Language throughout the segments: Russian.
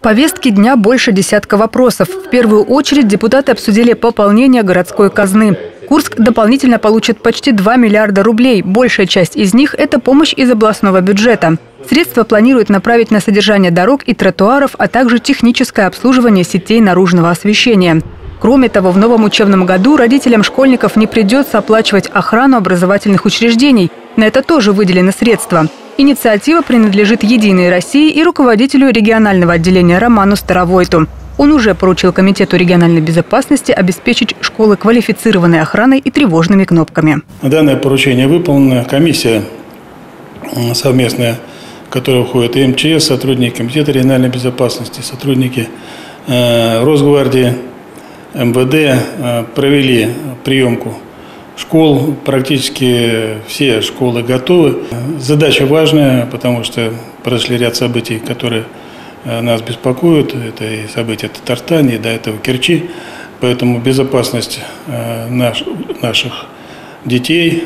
В повестке дня больше десятка вопросов. В первую очередь депутаты обсудили пополнение городской казны. Курск дополнительно получит почти 2 миллиарда рублей. Большая часть из них – это помощь из областного бюджета. Средства планируют направить на содержание дорог и тротуаров, а также техническое обслуживание сетей наружного освещения. Кроме того, в новом учебном году родителям школьников не придется оплачивать охрану образовательных учреждений. На это тоже выделены средства. Инициатива принадлежит «Единой России» и руководителю регионального отделения Роману Старовойту. Он уже поручил Комитету региональной безопасности обеспечить школы квалифицированной охраной и тревожными кнопками. Данное поручение выполнено. Комиссия совместная, в которую входят и МЧС, сотрудники Комитета региональной безопасности, сотрудники э, Росгвардии, МВД э, провели приемку школ. Практически все школы готовы. Задача важная, потому что произошли ряд событий, которые э, нас беспокоят. Это и события в Татарстане, и до этого Керчи. Поэтому безопасность э, наш, наших детей,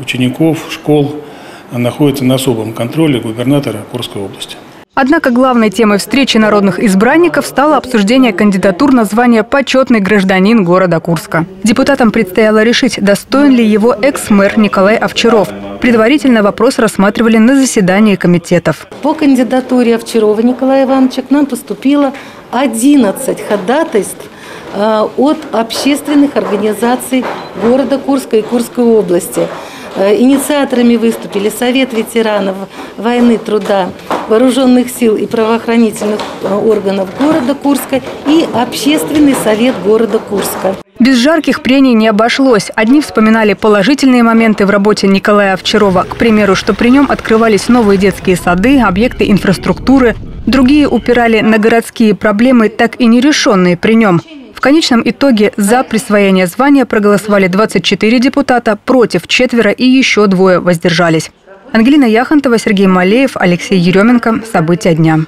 учеников, школ находится на особом контроле губернатора Курской области. Однако главной темой встречи народных избранников стало обсуждение кандидатур на звание «Почетный гражданин города Курска». Депутатам предстояло решить, достоин ли его экс-мэр Николай Овчаров. Предварительно вопрос рассматривали на заседании комитетов. По кандидатуре Овчарова Николая Ивановича к нам поступило 11 ходатайств э, от общественных организаций города Курска и Курской области. Э, инициаторами выступили Совет ветеранов войны, труда, вооруженных сил и правоохранительных э, органов города Курска и Общественный совет города Курска. Без жарких прений не обошлось. Одни вспоминали положительные моменты в работе Николая Овчарова. К примеру, что при нем открывались новые детские сады, объекты инфраструктуры. Другие упирали на городские проблемы, так и нерешенные при нем конечном итоге за присвоение звания проголосовали 24 депутата, против четверо и еще двое воздержались. Ангелина Яхонтова, Сергей Малеев, Алексей Еременко. События дня.